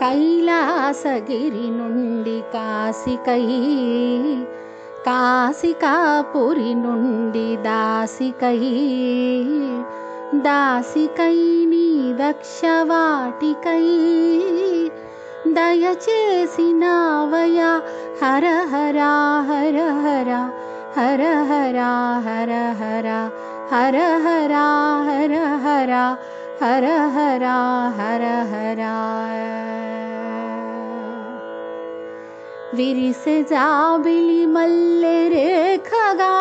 కైలాసగిరి నుండి కాశికై కాశికాపురి నుండి దాసికై. దాసికై నీ దక్షవాటికై దయచేసినావయ. హర హర హర హర హర హర హర హర హర హర హర హర హర హర హర హర. విరిసె జాబిలి మల్లె రేఖగా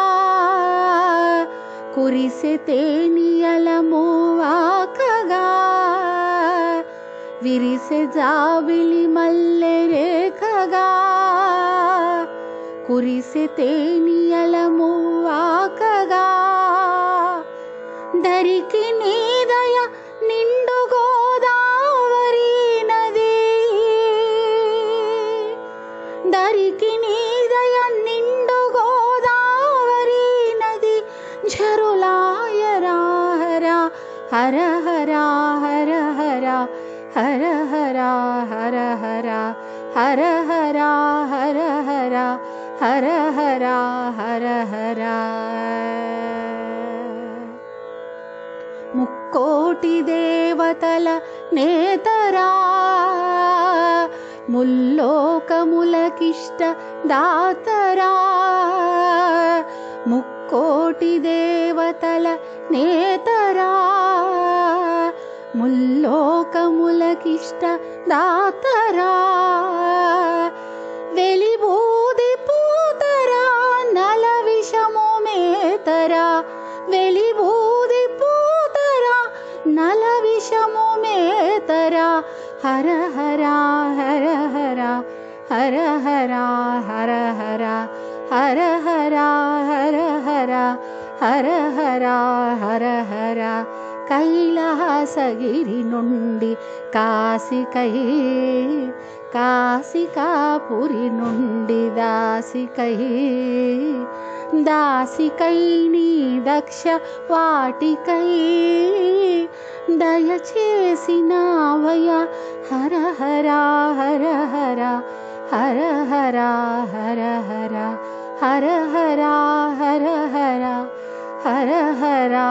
కురిసె తేనియల మూవాకగా విరిసె జాబిలి మల్లె రేఖగా కురిసె తేనియల మూవాకగా ధరికి నీ हर हरा हर हरा हर हरा हर हरा हर हरा हर हरा हर हरा हर हरा मुक्कोटिदेवतल नेतरा मुल्लोकमुलकिष्ट दातरा मुक् కోటి దేవతల నేతరా ముల్లోకములకిష్ట దాతరా. వెలిబూది పూతరా నల విషము మేతరా. వెలిబూది పూతరా నల విషము మేతరా. హర హరా హర హరా హర హరా హర హరా హర హరా హర హర హర హర హర హర కైలాసగిరి నుండి కాశికై కాశికాపురి నుండి దాసికై దాసికై నీ దక్ష వాటికై దయచేసినావయ హర హర హర హర హర హర హర హర हर हरा हर हरा हर हरा